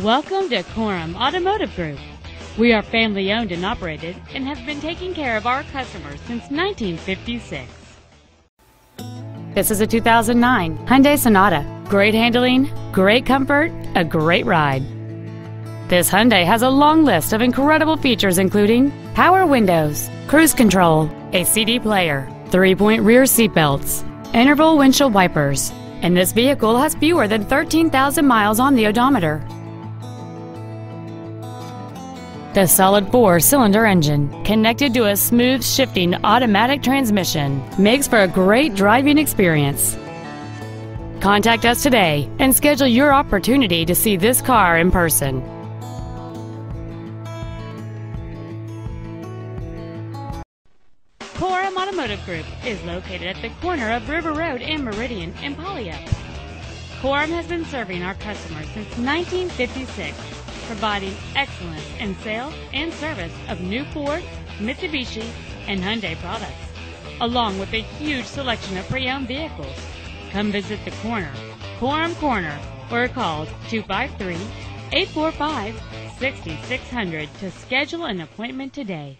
Welcome to Korum Automotive Group. We are family owned and operated and have been taking care of our customers since 1956. This is a 2009 Hyundai Sonata. Great handling, great comfort, a great ride. This Hyundai has a long list of incredible features including power windows, cruise control, a CD player, three-point rear seatbelts, interval windshield wipers, and this vehicle has fewer than 13,000 miles on the odometer. The solid four-cylinder engine, connected to a smooth shifting automatic transmission, makes for a great driving experience. Contact us today and schedule your opportunity to see this car in person. Korum Automotive Group is located at the corner of River Road and Meridian in Puyallup. Korum has been serving our customers since 1956, providing excellence in sales and service of new Ford, Mitsubishi, and Hyundai products, along with a huge selection of pre-owned vehicles. Come visit the corner, Korum Corner, or call 253 845 6600 to schedule an appointment today.